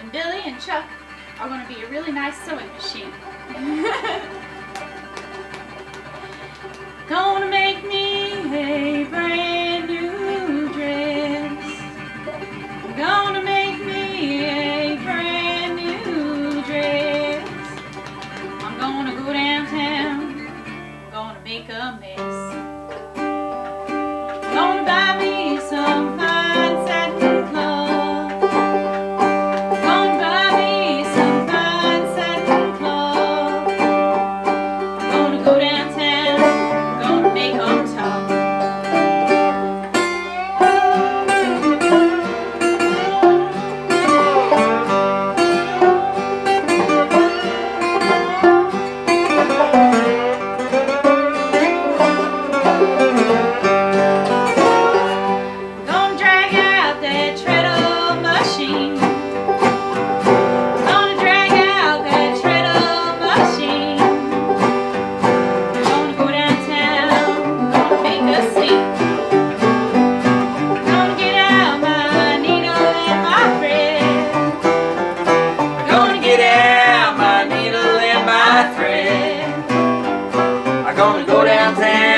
And Billy and Chuck are going to be a really nice sewing machine. dancing.